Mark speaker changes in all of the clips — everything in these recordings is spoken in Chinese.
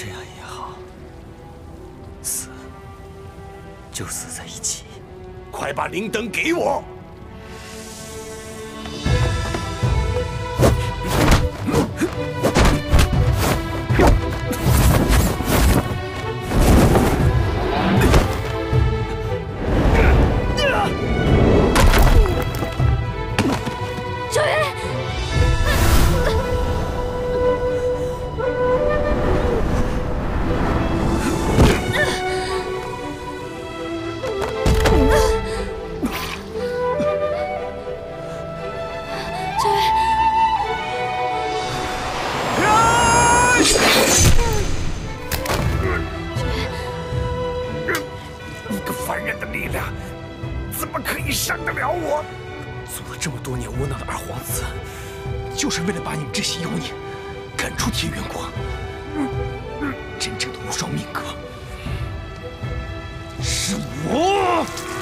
Speaker 1: 这样也好，死就死在一起。
Speaker 2: 快把灵灯给我！你个凡人的力量，怎么可以伤得了我？
Speaker 3: 做了这么多年窝囊的二皇子，就是为了把你们这些妖孽赶出天元国。真正的无双命格是我。
Speaker 2: 我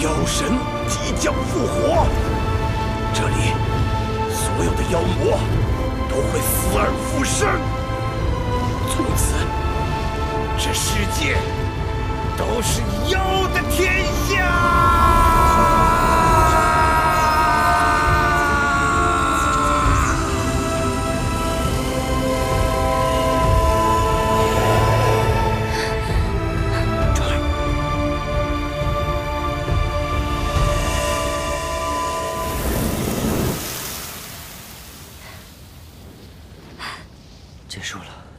Speaker 2: 妖神即将复活，这里所有的妖魔都会死而复生，从此这世界都是妖的天下。结束了。